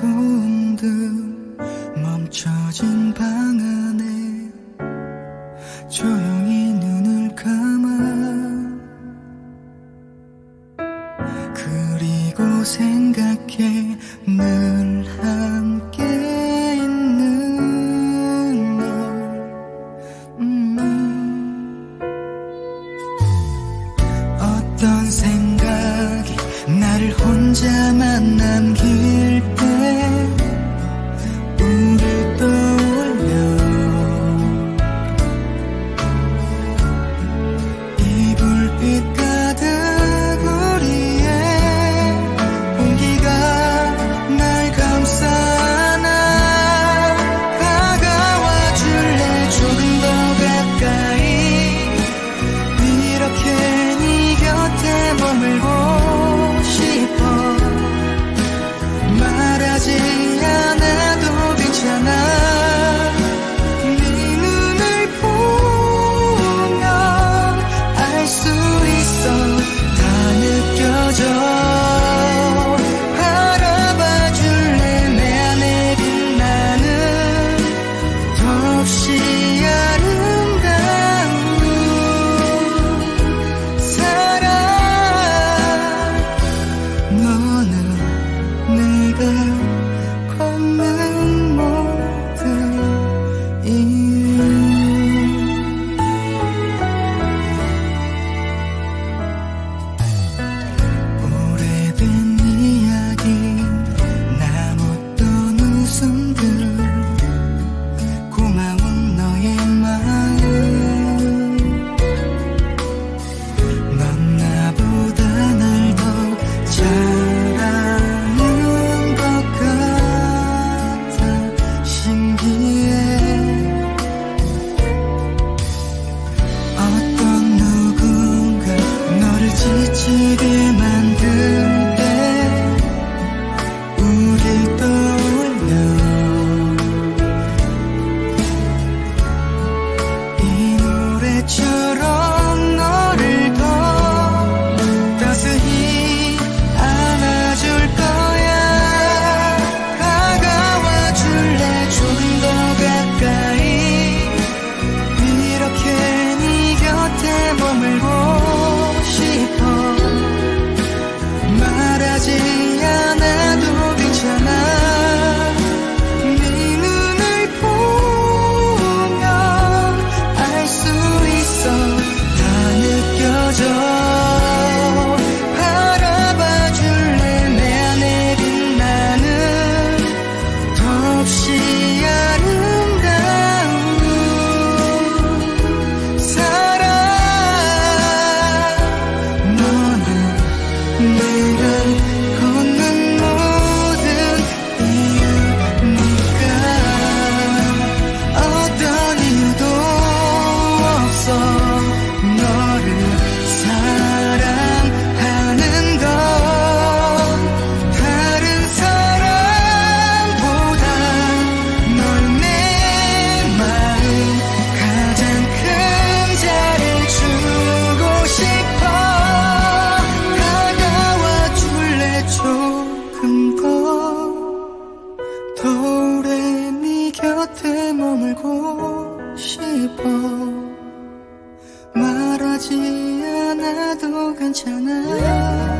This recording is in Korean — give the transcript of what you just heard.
손등 멈춰진 방 안에 조용히 눈을 감아 그리고 생각해 늘 하. 말하지 않아도 괜찮아.